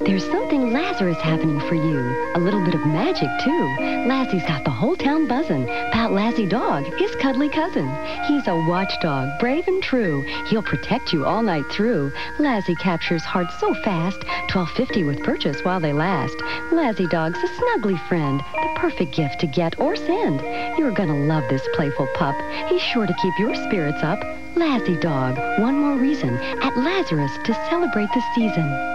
There's something Lazarus happening for you. A little bit of magic, too. Lazzie's got the whole town buzzing about Lazzie Dog, his cuddly cousin. He's a watchdog, brave and true. He'll protect you all night through. Lazzie captures hearts so fast, 12.50 with purchase while they last. Lazzie Dog's a snuggly friend, the perfect gift to get or send. You're gonna love this playful pup. He's sure to keep your spirits up. Lazzie Dog, one more reason at Lazarus to celebrate the season.